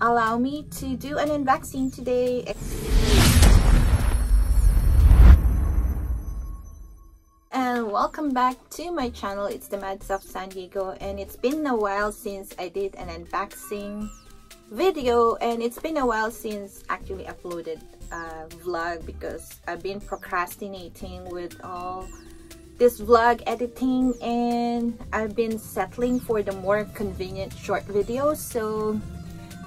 allow me to do an unboxing today. And welcome back to my channel. It's the Mads of San Diego and it's been a while since I did an unboxing video and it's been a while since actually uploaded a vlog because I've been procrastinating with all this vlog editing and I've been settling for the more convenient short videos so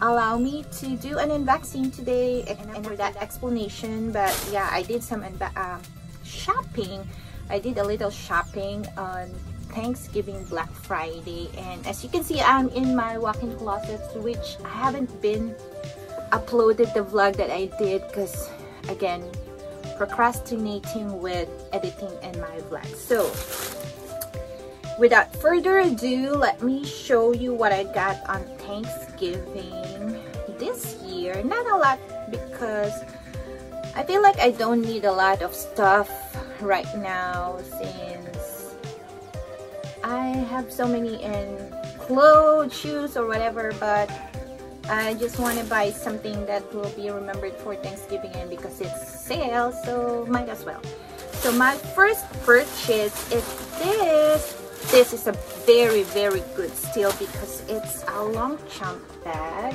allow me to do an unboxing today and, for that explanation but yeah I did some um, shopping. I did a little shopping on Thanksgiving Black Friday and as you can see I'm in my walk-in closet which I haven't been uploaded the vlog that I did because again procrastinating with editing in my vlog. So without further ado let me show you what I got on Thanksgiving this year not a lot because I feel like I don't need a lot of stuff right now since I have so many in clothes, shoes or whatever but I just want to buy something that will be remembered for Thanksgiving and because it's sale so might as well. So my first purchase is this. This is a very very good steal because it's a long Longchamp bag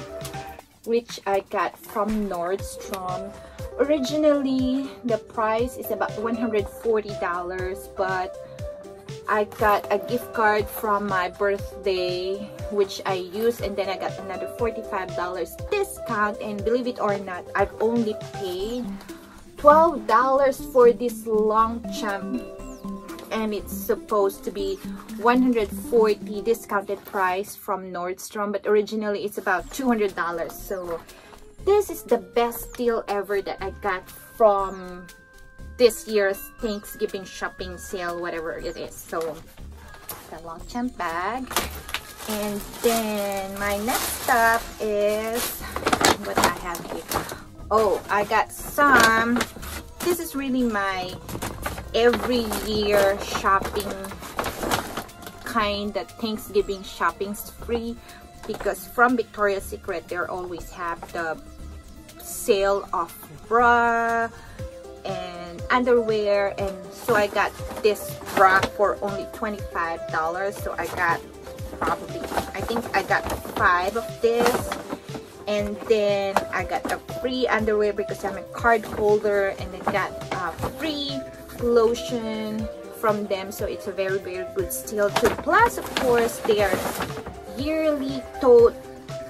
which I got from Nordstrom. Originally the price is about $140 but I got a gift card from my birthday which I used and then I got another $45 discount and believe it or not I've only paid $12 for this long Longchamp and it's supposed to be 140 discounted price from Nordstrom but originally it's about $200 so this is the best deal ever that I got from this year's Thanksgiving shopping sale whatever it is. So the Longchamp bag. And then my next stop is what I have here. Oh I got some this is really my every year shopping kind that Thanksgiving shopping spree because from Victoria's Secret they always have the sale of bra and underwear. And so I got this bra for only $25 so I got probably I think I got five of this. And then I got a free underwear because I'm a card holder and I got a free lotion from them so it's a very very good steal too plus of course their yearly tote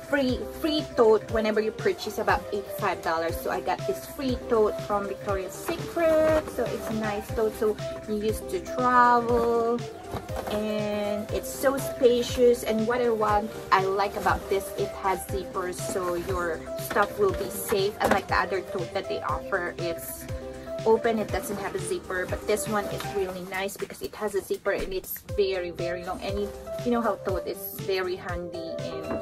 free free tote whenever you purchase about $85 so I got this free tote from Victoria's Secret. So it's a nice tote. So you used to travel and it's so spacious. And what I want I like about this it has zippers so your stuff will be safe. Unlike the other tote that they offer it's open it doesn't have a zipper but this one is really nice because it has a zipper and it's very very long. And you, you know how tote is very handy and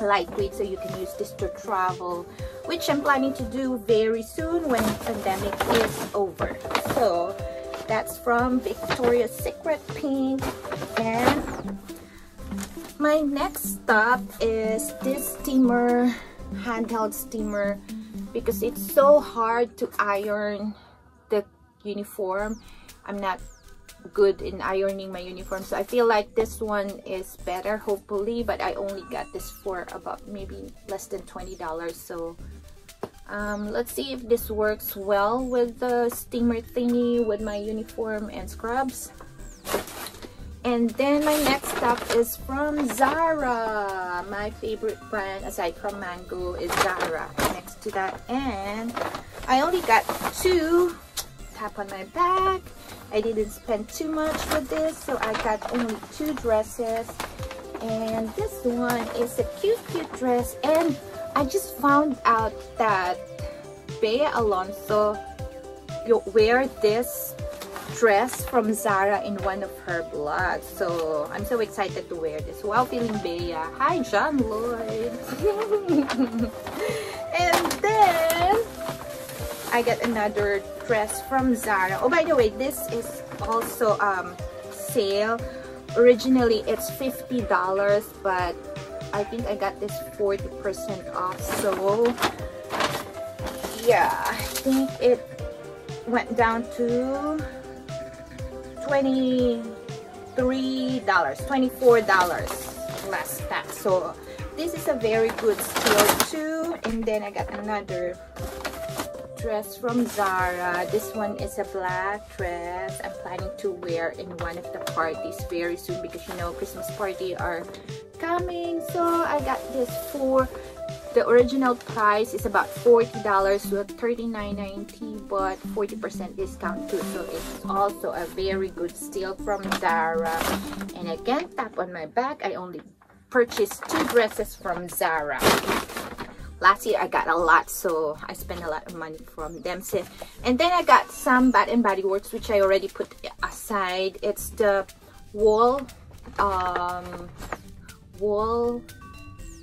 lightweight so you can use this to travel which I'm planning to do very soon when the pandemic is over. So that's from Victoria's Secret Pink and my next stop is this steamer handheld steamer because it's so hard to iron the uniform. I'm not good in ironing my uniform so I feel like this one is better hopefully but I only got this for about maybe less than $20 so um, let's see if this works well with the steamer thingy with my uniform and scrubs. And then my next stop is from Zara. My favorite brand aside from Mango is Zara to that. And I only got two. Tap on my back. I didn't spend too much with this so I got only two dresses. And this one is a cute cute dress. And I just found out that Bea Alonzo wear this dress from Zara in one of her blogs. So I'm so excited to wear this. While feeling Bea. Hi John Lloyd I get another dress from Zara. Oh, by the way, this is also um, sale. Originally, it's $50, but I think I got this 40% off so yeah I think it went down to 23 dollars 24 dollars less tax so this is a very good steal too and then I got another dress from Zara. This one is a black dress. I'm planning to wear in one of the parties very soon because you know Christmas party are coming. So I got this for the original price is about $40 so $39.90 but 40% discount too so it's also a very good steal from Zara and again tap on my back I only purchased two dresses from Zara last year I got a lot so I spent a lot of money from them and then I got some Bath and Body Works which I already put aside. It's the wall um, wall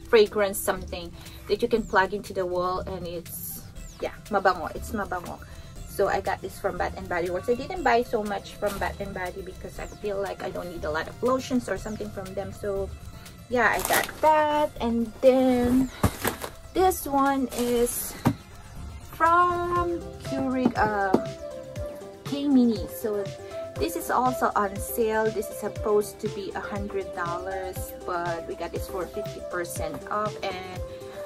fragrance something that you can plug into the wall and it's yeah mabango. It's mabango. So I got this from Bath and Body Works. I didn't buy so much from Bath and Body because I feel like I don't need a lot of lotions or something from them so yeah I got that. And then this one is from Keurig uh, K-Mini. So this is also on sale. This is supposed to be a $100, but we got this for 50% off. And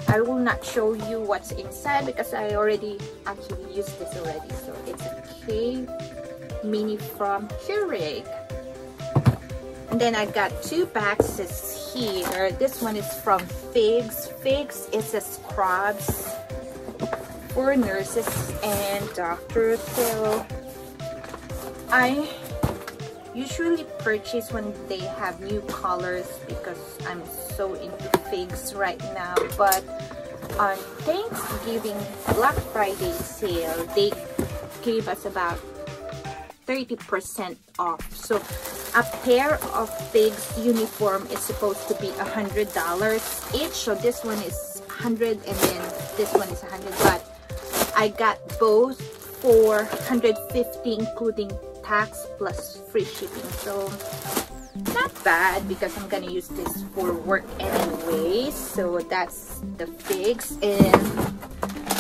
I will not show you what's inside because I already actually used this already. So it's a K-Mini from Keurig. And then I got two boxes here. This one is from Figs. Figs is a scrubs for nurses and doctors. So I usually purchase when they have new colors because I'm so into Figs right now. But on Thanksgiving Black Friday sale, they gave us about 30% off. So a pair of Figs uniform is supposed to be a hundred dollars each. So this one is 100 and then this one is 100 but I got both for 150 including tax plus free shipping. So not bad because I'm gonna use this for work anyway. So that's the Figs and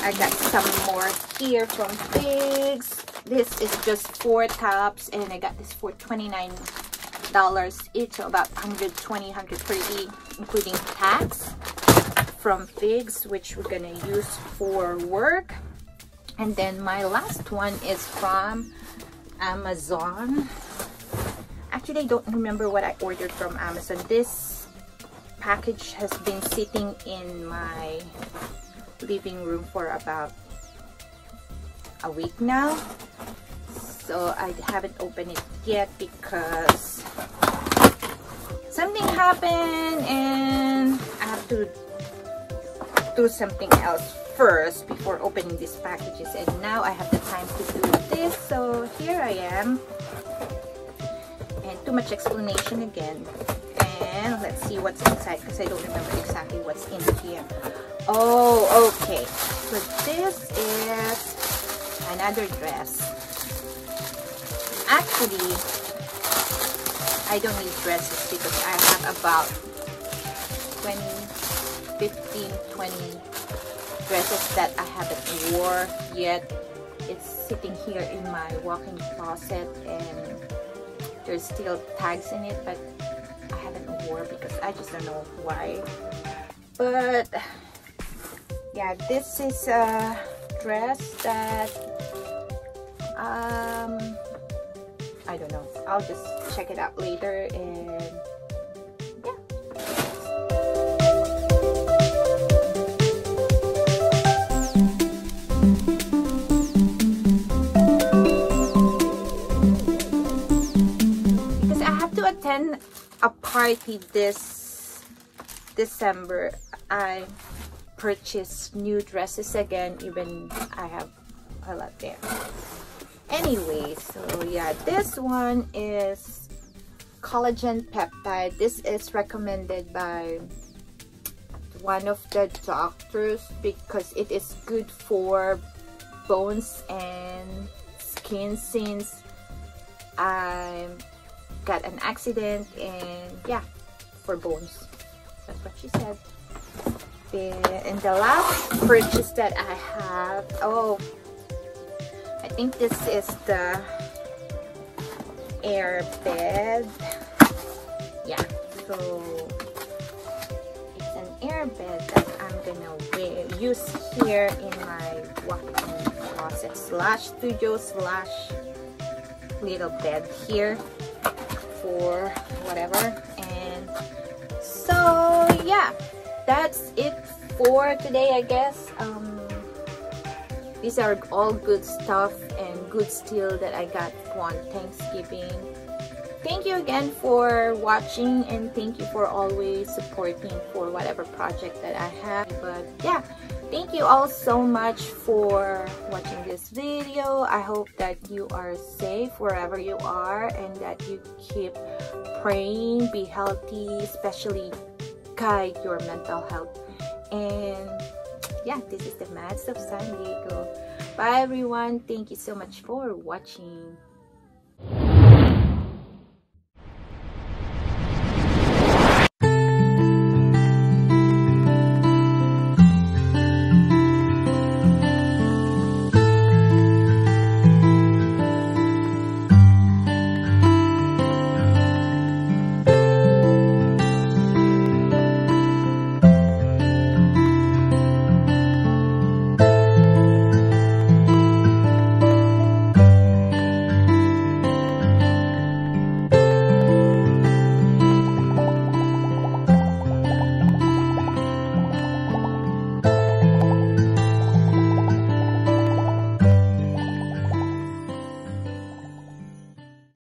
I got some more here from Figs this is just four tops and I got this for $29 each so about 120 130 including tax from Figs which we're gonna use for work. And then my last one is from Amazon. Actually I don't remember what I ordered from Amazon. This package has been sitting in my living room for about a week now so I haven't opened it yet because something happened and I have to do something else first before opening these packages. And now I have the time to do this. So here I am. And too much explanation again. And let's see what's inside because I don't remember exactly what's in here. Oh okay. So this is another dress. Actually, I don't need dresses because I have about 20, 15, 20 dresses that I haven't wore yet. It's sitting here in my walk-in closet and there's still tags in it but I haven't wore because I just don't know why. But yeah, this is a dress that um I don't know. I'll just check it out later and yeah. Because I have to attend a party this December. I purchased new dresses again even I have a lot there anyway so yeah this one is collagen peptide this is recommended by one of the doctors because it is good for bones and skin since I got an accident and yeah for bones That's what she said. And the last purchase that I have, oh, I think this is the air bed. Yeah, so it's an air bed that I'm gonna wear, use here in my walk-in closet slash studio slash little bed here for whatever and so yeah that's it for today I guess um, these are all good stuff and good steal that I got on Thanksgiving. Thank you again for watching and thank you for always supporting for whatever project that I have. But yeah thank you all so much for watching this video. I hope that you are safe wherever you are and that you keep praying be healthy especially guide your mental health. And yeah this is the mads of san diego. Bye everyone. Thank you so much for watching